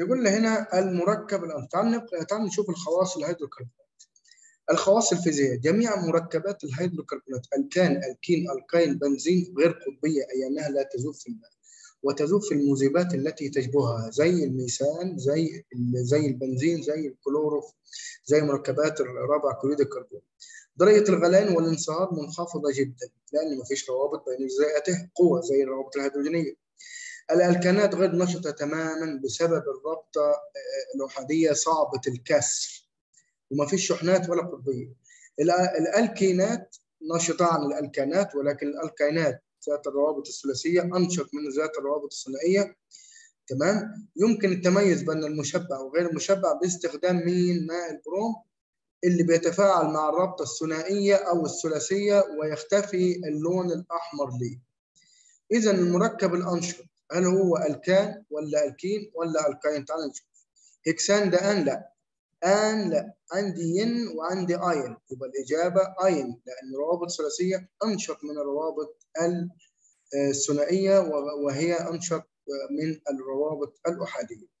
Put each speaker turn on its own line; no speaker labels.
يقول لي هنا المركب الأنشط تعال تعال نشوف الخواص الهيدروكربونات. الخواص الفيزيائية جميع مركبات الهيدروكربونات الكان الكين الكاين بنزين غير قطبية أي أنها لا تذوب في الماء وتذوب في المذيبات التي تشبهها زي الميثان زي زي البنزين زي الكلوروف زي مركبات الرابع كلوريد الكربون. درجة الغليان والانصهار منخفضة جدا لأن ما فيش روابط بين أجزائته قوة زي الروابط الهيدروجينية. الألكانات غير نشطة تماما بسبب الرابطة الأحادية صعبة الكسر. وما فيش شحنات ولا قطبية. الألكينات نشطة عن الألكانات ولكن الألكينات ذات الروابط الثلاثية أنشط من ذات الروابط الثنائية تمام؟ يمكن التميز بين المشبع وغير المشبع باستخدام مين ماء البروم اللي بيتفاعل مع الرابطة الثنائية أو الثلاثية ويختفي اللون الأحمر ليه. إذا المركب الأنشط هل هو الكان ولا ألكين ولا ألكاين؟ تعال نشوف. هكسان ده أن لا. أن لا. عندي ين وعندي آين. يبقى الإجابة آين لأن روابط ثلاثية أنشط من الروابط الثنائية وهي أنشط من الروابط الأحادية.